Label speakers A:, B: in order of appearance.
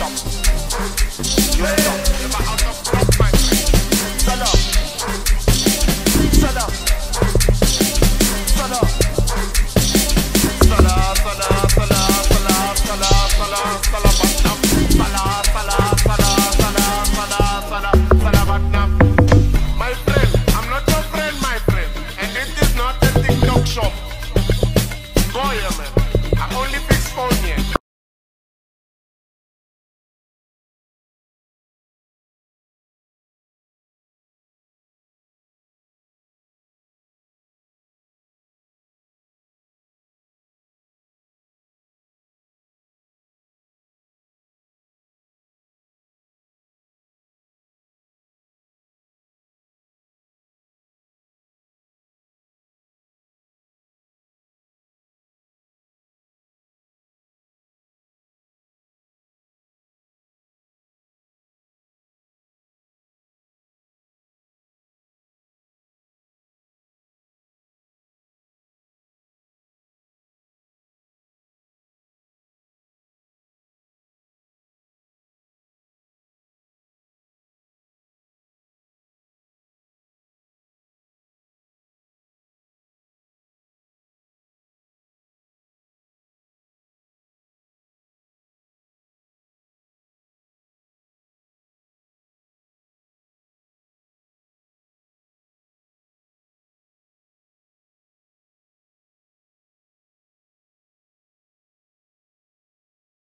A: shock.